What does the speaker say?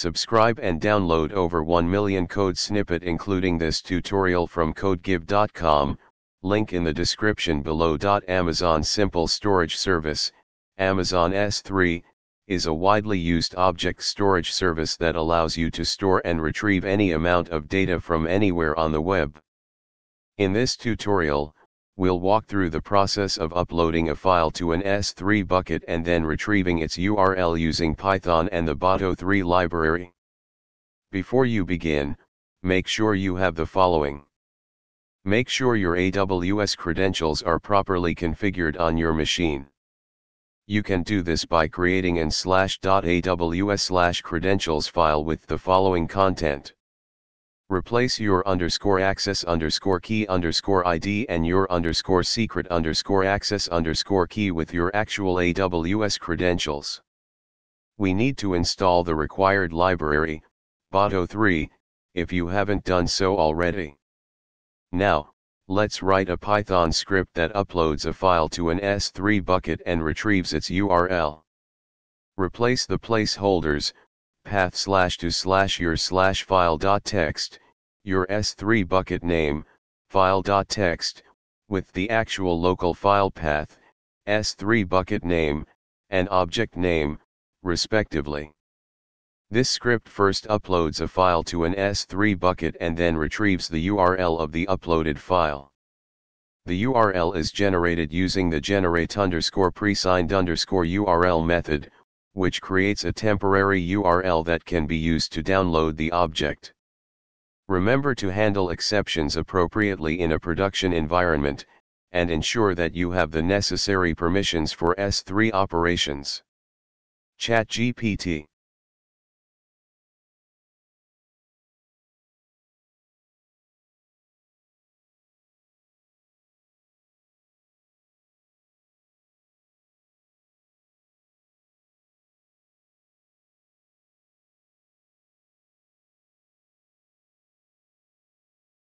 Subscribe and download over 1 million code snippet including this tutorial from codegive.com, link in the description below. Amazon Simple Storage Service, Amazon S3, is a widely used object storage service that allows you to store and retrieve any amount of data from anywhere on the web. In this tutorial, we'll walk through the process of uploading a file to an S3 bucket and then retrieving its URL using Python and the Boto3 library. Before you begin, make sure you have the following. Make sure your AWS credentials are properly configured on your machine. You can do this by creating an slash .aws slash credentials file with the following content. Replace your underscore access underscore key underscore ID and your underscore secret underscore access underscore key with your actual AWS credentials. We need to install the required library, Boto3, if you haven't done so already. Now, let's write a Python script that uploads a file to an S3 bucket and retrieves its URL. Replace the placeholders, path slash to slash your slash file dot text, your S3 bucket name, file dot text, with the actual local file path, S3 bucket name, and object name, respectively. This script first uploads a file to an S3 bucket and then retrieves the URL of the uploaded file. The URL is generated using the generate underscore presigned underscore URL method, which creates a temporary URL that can be used to download the object. Remember to handle exceptions appropriately in a production environment, and ensure that you have the necessary permissions for S3 operations. ChatGPT